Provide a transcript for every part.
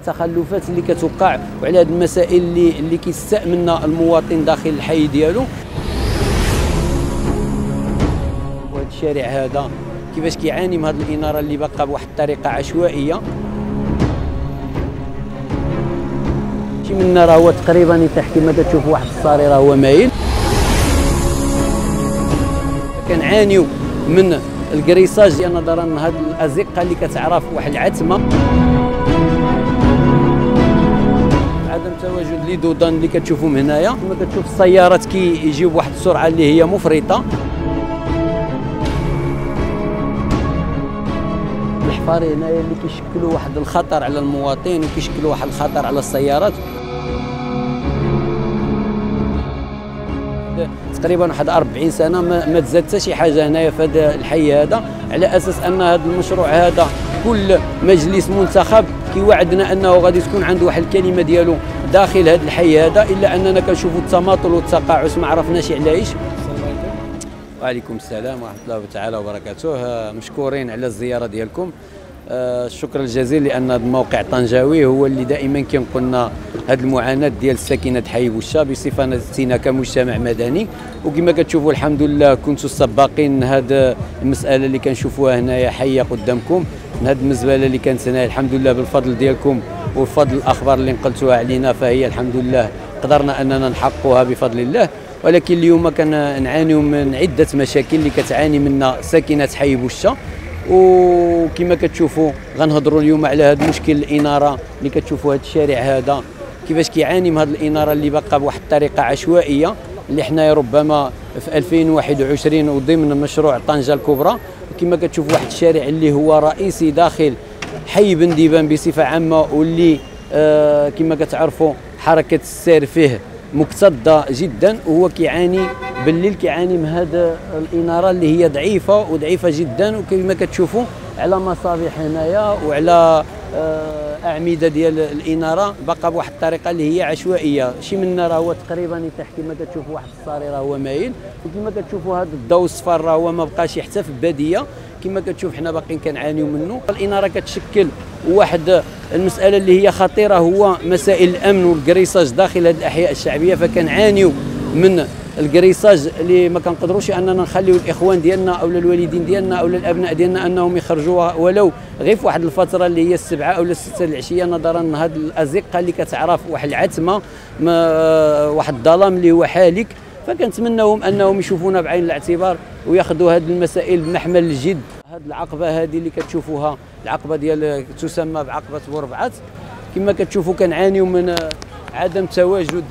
التخلفات اللي كتوقع وعلى هذه المسائل اللي اللي كيستأمنها المواطن داخل الحي ديالو. وهذا الشارع هذا كيفاش كيعاني من هذه الإنارة اللي باقا بواحد الطريقة عشوائية. شي منا راه هو تقريبا تحت كما كتشوف واحد الصاري راه هو مايل. كنعانيو من الكريساج نظرا لهذه الأزقة اللي كتعرف واحد العتمة. عدم تواجد لي دودان اللي كتشوفهم هنايا. كما كتشوف السيارات كيجيو بواحد السرعة اللي هي مفرطة. الحفاري هنايا اللي كيشكلوا واحد الخطر على المواطن وكيشكلوا واحد الخطر على السيارات. تقريبا واحد 40 سنة ما تزاد حتى شي حاجة هنايا في هذا الحي هذا على أساس أن هذا المشروع هذا كل مجلس منتخب كيوعدنا أنه غادي تكون عنده واحد الكلمة ديالو داخل هذا الحي هذا إلا أننا كنشوفوا التماطل والتقاعس ما عرفناش علاش وعليكم السلام ورحمة الله تعالى وبركاته. مشكورين على الزيارة ديالكم. الشكر الجزيل لأن الموقع طنجاوي هو اللي دائما كنقول لنا هذه المعاناة ديال الساكنه حي بوشا بصفتنا كمجتمع مدني. وكما كتشوفوا الحمد لله كنتوا السباقين هذه المسألة اللي كنشوفوها هنايا حية قدامكم. هذه المزبلة اللي كانت هنا الحمد لله بالفضل ديالكم وبفضل الأخبار اللي نقلتوها علينا فهي الحمد لله قدرنا أننا نحققها بفضل الله. ولكن اليوم كنعانيو من عدة مشاكل اللي كتعاني منها ساكنة حي بوشا. وكما كتشوفوا غنهضروا اليوم على هذا المشكل الإنارة اللي كتشوفوا هذا الشارع هذا. كيفاش كيعاني من هذه الإنارة اللي باقا بواحد الطريقة عشوائية اللي حنايا ربما في 2021 وضمن مشروع طنجة الكبرى. كما كتشوف واحد الشارع اللي هو رئيسي داخل حي بن ديبان بصفة عامة واللي آه كما كتعرفوا حركة السير فيه مكتظة جدا وهو كيعاني بالليل كيعاني من هذا الإنارة اللي هي ضعيفة وضعيفة جدا. وكما كتشوفوا على مصابيح هنايا وعلى آه، أعمدة ديال الإنارة باقا بواحد الطريقة اللي هي عشوائية. شي منا راه هو تقريبا تحت كما كتشوفوا واحد الصاري راه هو مايل. وكما كتشوفوا هذا الضوء الصفار راه هو ما بقاش حتى في الباديه كما كتشوف حنا باقيين كنعانيو منه الإنارة كتشكل واحد المسألة اللي هي خطيرة هو مسائل الأمن والكريساج داخل هذه الأحياء الشعبية. فكنعانيو من الكريساج اللي ما كنقدروش أننا نخليو الإخوان ديالنا أو الوالدين ديالنا أو الأبناء ديالنا أنهم يخرجوا ولو غير في واحد الفترة اللي هي السبعة أو الستة العشية نظرا لهذه الازقه اللي كتعرف واحد العتمة واحد الظلام اللي هو حالك. فكنتمناهم أنهم يشوفونا بعين الاعتبار وياخذوا هذه المسائل بمحمل الجد. هذه العقبة هذه اللي كتشوفوها العقبة ديال تسمى بعقبة بوربعات كما كتشوفوا كنعانيو من عدم تواجد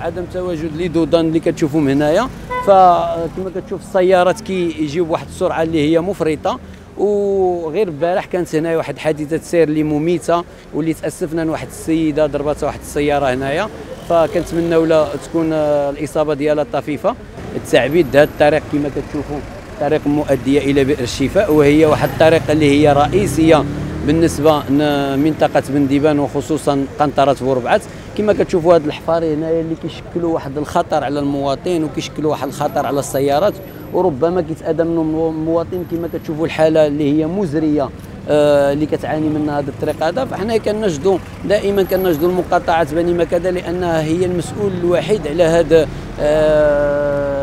عدم تواجد لي دودان اللي كتشوفوهم هنايا. فكما كتشوف السيارات كيجيو بواحد السرعة اللي هي مفرطة. وغير البارح كانت هنا واحد حادثة سير اللي مميتة واللي تاسفنا ان واحد السيدة ضربتها واحد السيارة هنايا. فكنتمناو لا تكون الإصابة ديالها طفيفة. التعبيد هذا الطريق كما كتشوفوا طريق مؤديه إلى بئر الشفاء. وهي واحد الطريقة اللي هي رئيسية بالنسبة لمنطقه بن ديبان وخصوصا قنطرة بوربعات كما كتشوفوا هاد الحفاري هنايا اللي كيشكلوا واحد الخطر على المواطن وكيشكلوا واحد الخطر على السيارات وربما كيتاذى منهم المواطن كما كتشوفوا الحالة اللي هي مزرية آه اللي كتعاني منها هذا الطريق هذا. فحنا كنجدوا دائما كنجدوا المقاطعات بني مكذا لأنها هي المسؤول الوحيد على هذا آه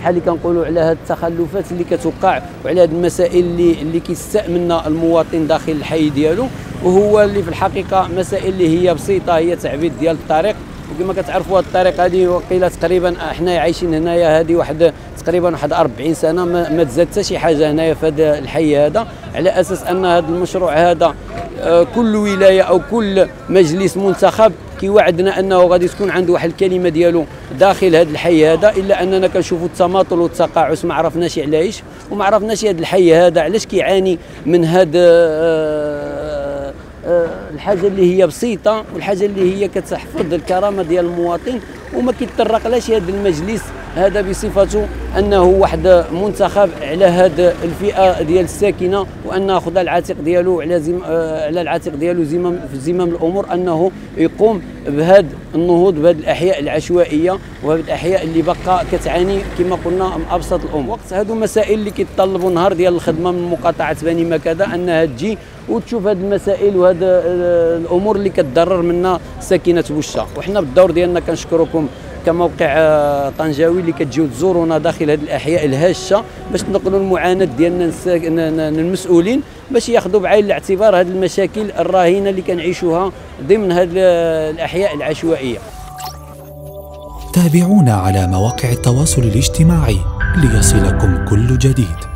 بحال اللي كنقولوا على هذه التخلفات اللي كتوقع وعلى هذه المسائل اللي اللي كيستأمنها المواطن داخل الحي ديالو. وهو اللي في الحقيقة مسائل اللي هي بسيطة هي تعبيد ديال الطريق. وكما كتعرفوا هذه الطريق هذه وقيلة تقريبا إحنا عايشين هنايا هذه واحد تقريبا واحد 40 سنة ما, ما تزاد حتى شي حاجة هنايا في هذا الحي هذا. على أساس أن هذا المشروع هذا آه، كل ولاية أو كل مجلس منتخب كيوعدنا أنه غادي تكون عنده واحد الكلمة ديالو داخل هذا الحي هذا إلا أننا كنشوفوا التماطل والتقاعس ما عرفناش علاش وما عرفناش هذا الحي هذا علاش كيعاني من هذا آه، آه، الحاجة اللي هي بسيطة والحاجة اللي هي كتحفظ الكرامة ديال المواطن وما كيتطرقلاش هذا المجلس هذا بصفته أنه واحد منتخب على هذه الفئة ديال الساكنة وأن خذ العاتق ديالو على زم... آه، على العاتق ديالو زمام في زمام الأمور أنه يقوم بهذا النهوض بهذه الأحياء العشوائية وهذه الأحياء اللي بقى كتعاني كما قلنا من أبسط الأمور. وقت هذو مسائل اللي كيتطلبوا نهار ديال الخدمة من مقاطعة بني مكذا انها تجي وتشوف هذه المسائل وهذه الأمور اللي كتضرر منا ساكنة بوشا وحنا بالدور ديالنا كنشكركم كموقع آه، طنجاوي اللي كتجيو تزورونا داخل هذه الأحياء الهاشة باش تنقلوا المعاناة ديالنا للمسؤولين باش ياخذوا بعين الاعتبار هذه المشاكل الراهنة اللي كنعيشوها ضمن هذه الأحياء العشوائية. تابعونا على مواقع التواصل الاجتماعي ليصلكم كل جديد.